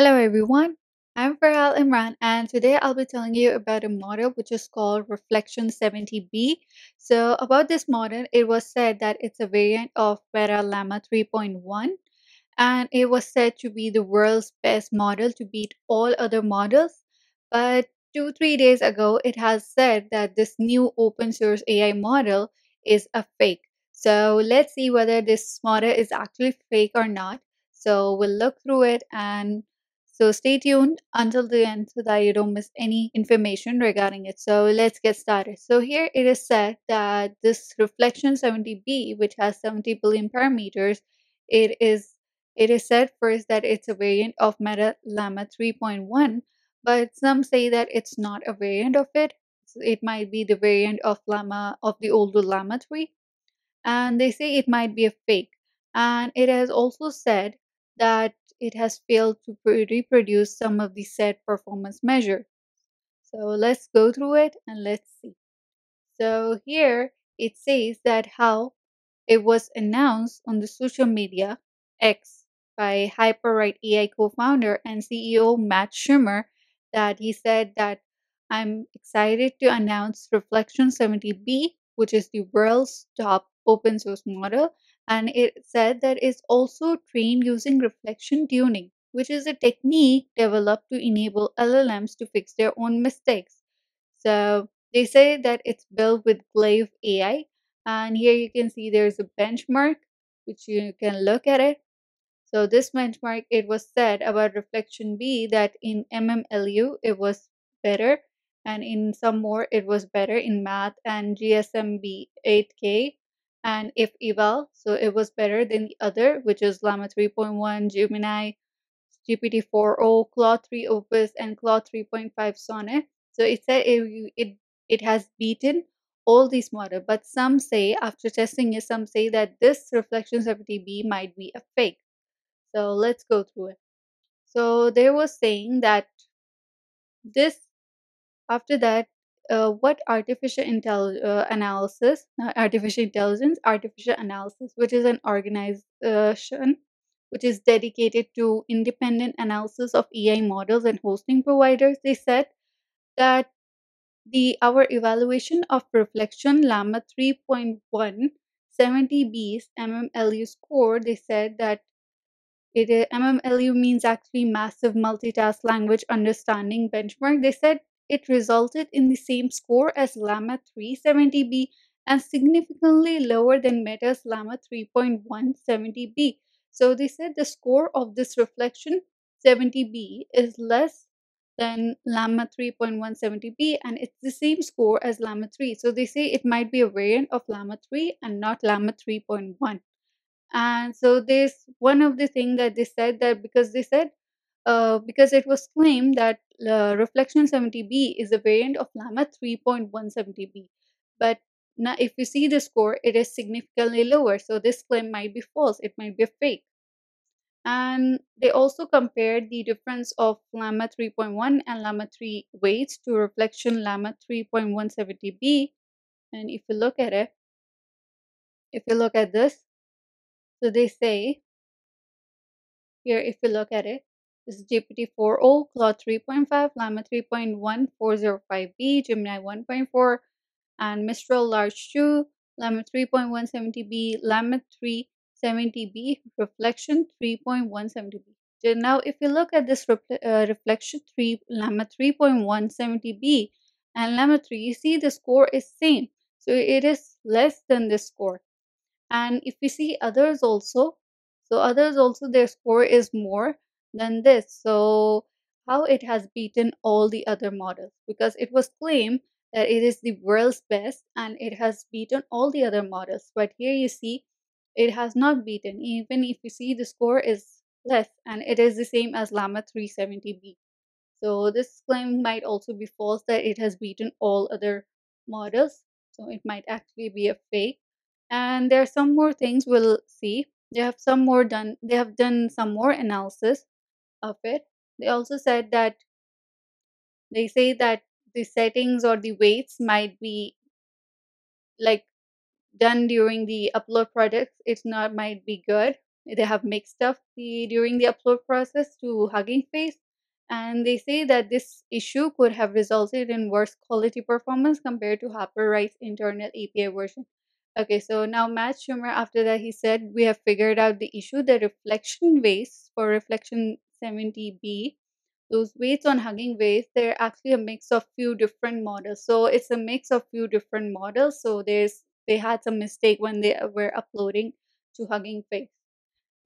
Hello everyone, I'm Faral Imran and today I'll be telling you about a model which is called Reflection 70B. So about this model, it was said that it's a variant of Meta Llama 3.1 and it was said to be the world's best model to beat all other models. But two, three days ago, it has said that this new open source AI model is a fake. So let's see whether this model is actually fake or not. So we'll look through it and so stay tuned until the end so that you don't miss any information regarding it. So let's get started. So here it is said that this reflection 70B, which has 70 billion parameters, it is it is said first that it's a variant of Meta Llama 3.1, but some say that it's not a variant of it. It might be the variant of Llama of the older Llama 3, and they say it might be a fake. And it has also said that it has failed to reproduce some of the set performance measure. So let's go through it and let's see. So here it says that how it was announced on the social media X by Hyperwrite AI co-founder and CEO Matt Shumer that he said that I'm excited to announce Reflection 70B, which is the world's top open source model and it said that it's also trained using reflection tuning, which is a technique developed to enable LLMs to fix their own mistakes. So they say that it's built with Glaive AI, and here you can see there's a benchmark which you can look at it. So this benchmark, it was said about Reflection B that in MMLU it was better, and in some more it was better in math and GSMB 8K and if eval so it was better than the other which is llama 3.1 gemini gpt-4o claude 3 opus and claude 3.5 sonnet. So it said it, it it has beaten all these models but some say after testing it some say that this reflection 70b might be a fake. So let's go through it. So they were saying that this after that uh, what artificial intel uh, analysis, artificial intelligence, artificial analysis, which is an organization which is dedicated to independent analysis of AI models and hosting providers. They said that the our evaluation of reflection llama 3.1 70b's mmlu score they said that it mmlu means actually massive multitask language understanding benchmark they said it resulted in the same score as Llama 370B and significantly lower than Meta's Llama 3.170B. So they said the score of this reflection 70B is less than Llama 3.170B and it's the same score as Llama 3. So they say it might be a variant of Llama 3 and not Llama 3.1. And so there's one of the thing that they said that because they said uh, because it was claimed that uh, Reflection 70B is a variant of Llama 3.170B. But now, if you see the score, it is significantly lower. So this claim might be false. It might be fake. And they also compared the difference of Llama 3.1 and Llama 3 weights to Reflection Llama 3.170B. And if you look at it, if you look at this, so they say here, if you look at it, this is GPT-4o, Claude 3.5, Llama 3.1405B, Gemini 1.4, and Mistral Large 2, Llama 3.170B, Llama 370B, Reflection 3.170B. So now, if you look at this uh, Reflection 3, Llama 3.170B and Llama 3, you see the score is same. So it is less than this score. And if we see others also, so others also their score is more than this. So how it has beaten all the other models because it was claimed that it is the world's best and it has beaten all the other models. But here you see it has not beaten even if you see the score is less and it is the same as Llama 370B. So this claim might also be false that it has beaten all other models. So it might actually be a fake. And there are some more things we'll see. They have some more done. They have done some more analysis of it. They also said that they say that the settings or the weights might be like done during the upload project. It's not might be good. they have mixed up the during the upload process to Hugging Face, and they say that this issue could have resulted in worse quality performance compared to HyperWrite's internal API version. Okay, so now Matt Shumer, after that, he said, We have figured out the issue. The reflection weights for reflection 70B, those weights on Hugging Face, they're actually a mix of few different models. So it's a mix of few different models. So there's they had some mistake when they uh, were uploading to Hugging Face.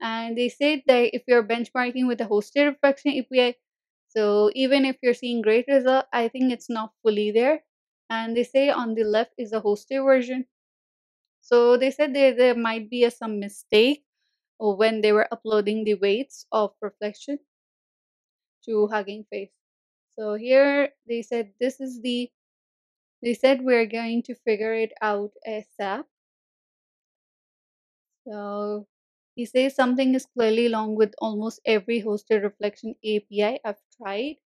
And they said that if you're benchmarking with a hosted reflection API, so even if you're seeing great result, I think it's not fully there. And they say on the left is a hosted version. So they said there, there might be a, some mistake when they were uploading the weights of reflection to Hugging Face. So here they said this is the they said we're going to figure it out ASAP. So he says something is clearly wrong with almost every hosted reflection API I've tried,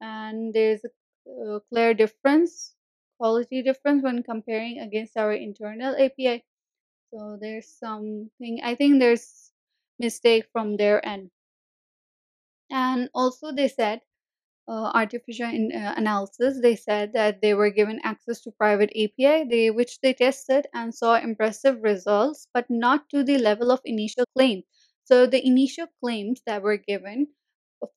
and there's a, a clear difference, quality difference when comparing against our internal API. So there's something I think there's mistake from their end. And also they said uh, artificial in, uh, analysis, they said that they were given access to private API, they, which they tested and saw impressive results, but not to the level of initial claims. So the initial claims that were given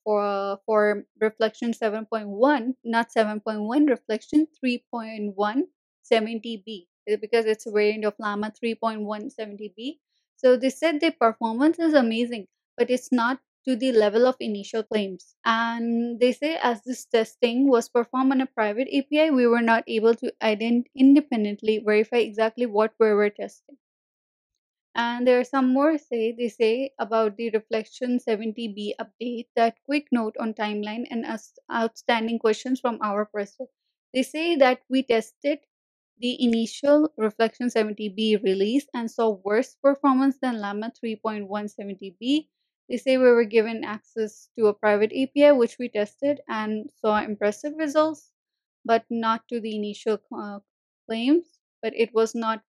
for for reflection 7.1, not 7.1, reflection 3.170b, because it's a variant of Llama 3.170b. So they said the performance is amazing, but it's not to the level of initial claims. And they say as this testing was performed on a private API, we were not able to ident- independently verify exactly what we were testing. And there are some more say they say about the Reflection 70B update that quick note on timeline and outstanding questions from our perspective. They say that we tested the initial Reflection 70B release and saw worse performance than Llama 3.170B they say we were given access to a private API, which we tested and saw impressive results, but not to the initial uh, claims, but it was not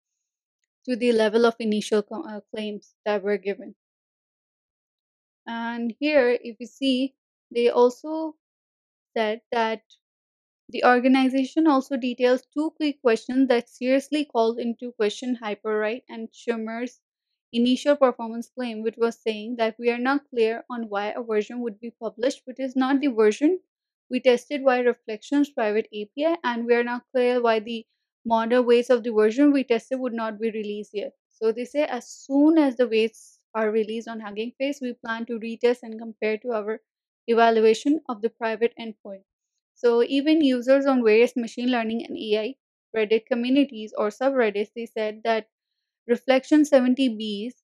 to the level of initial uh, claims that were given. And here, if you see, they also said that the organization also details two key questions that seriously called into question Hyperwrite and Shumer's initial performance claim, which was saying that we are not clear on why a version would be published, which is not the version we tested via Reflections private API, and we are not clear why the modern weights of the version we tested would not be released yet. So they say as soon as the weights are released on Hugging Face, we plan to retest and compare to our evaluation of the private endpoint. So even users on various machine learning and AI Reddit communities or subreddits, they said that Reflection 70B's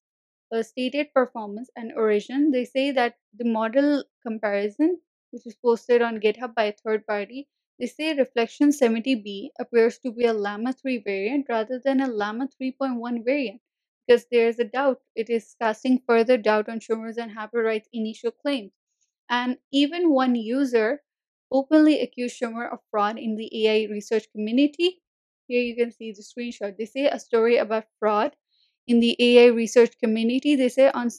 uh, stated performance and origin, they say that the model comparison, which is posted on GitHub by a third party, they say Reflection 70B appears to be a Llama 3 variant rather than a Llama 3.1 variant because there is a doubt. It is casting further doubt on Shumer's and HyperWrite's initial claims. And even one user openly accused Shumer of fraud in the AI research community here you can see the screenshot. They say a story about fraud in the AI research community. They say on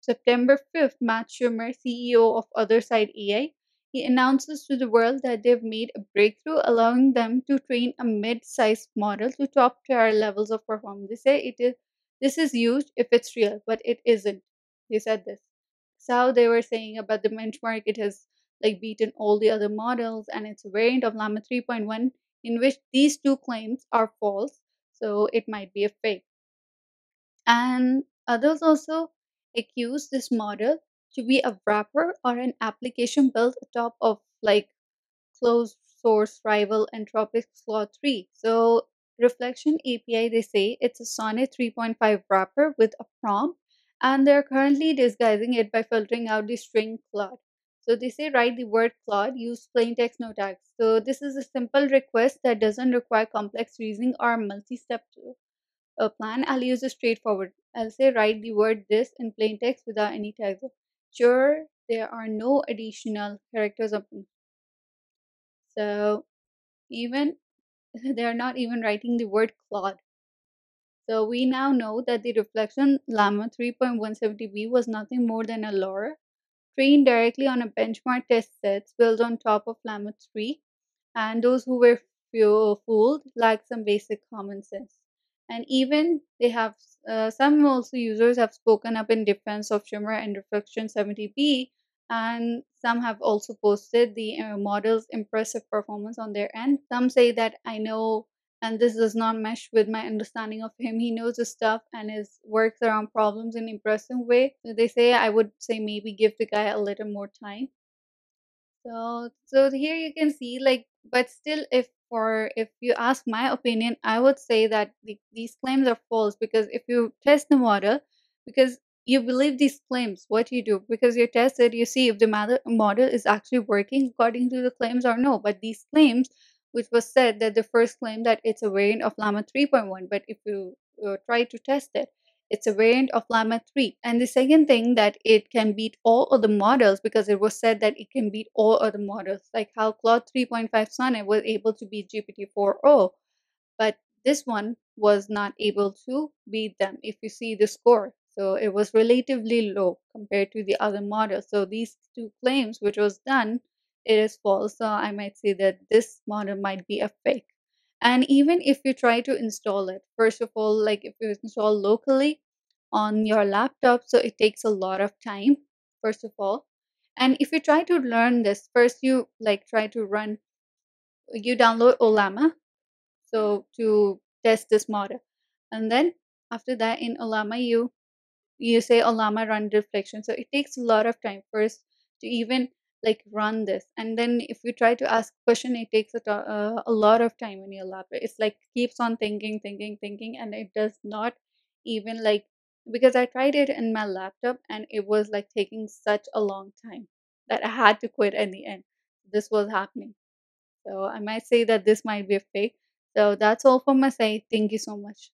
September 5th, Matt Shumer, CEO of Otherside AI, he announces to the world that they've made a breakthrough allowing them to train a mid-sized model to top tier levels of performance. They say it is this is used if it's real, but it isn't. They said this. So they were saying about the benchmark, it has like beaten all the other models and it's a variant of Llama 3.1 in which these two claims are false, so it might be a fake. And others also accuse this model to be a wrapper or an application built atop of like closed source rival Anthropic's Claude 3. So Reflection API, they say it's a Sonnet 3.5 wrapper with a prompt, and they're currently disguising it by filtering out the string Claude. So they say write the word Claude, use plain text no tags. So this is a simple request that doesn't require complex reasoning or multi-step uh, plan. I'll use a straightforward. I'll say write the word this in plain text without any tags. Sure, there are no additional characters of so even they're not even writing the word Claude. So we now know that the reflection Llama 3.170b was nothing more than a LoRA trained directly on a benchmark test sets built on top of Llama 3 and those who were fooled lacked some basic common sense. And even they have uh, some also users have spoken up in defense of Shumer and Reflection 70B, and some have also posted the uh, model's impressive performance on their end. Some say that I know. And this does not mesh with my understanding of him. He knows his stuff and his works around problems in impressive way. So they say I would say maybe give the guy a little more time so, so here you can see like, but still, if for if you ask my opinion, I would say that the, these claims are false because if you test the model, because you believe these claims, what you do because you test it, you see if the model model is actually working according to the claims or no. But these claims, which was said that the first claim that it's a variant of Llama 3.1, but if you uh, try to test it it's a variant of Llama 3. And the second thing that it can beat all other models because it was said that it can beat all other models, like how Claude 3.5 Sonnet was able to beat GPT-4o. But this one was not able to beat them if you see the score. So it was relatively low compared to the other models. So these two claims, which was done, it is false. So I might say that this model might be a fake. And even if you try to install it, first of all, like if you install locally on your laptop, so it takes a lot of time, first of all. And if you try to learn this, first you like try to run, you download Ollama, so to test this model. And then after that in Ollama, you you say Ollama run reflection. So it takes a lot of time first to even like run this. And then if you try to ask question, it takes a, uh, a lot of time in your laptop. It's like keeps on thinking, thinking, thinking, and it does not even like because I tried it in my laptop and it was like taking such a long time that I had to quit in the end. This was happening. So I might say that this might be a fake. So that's all for my side. Thank you so much.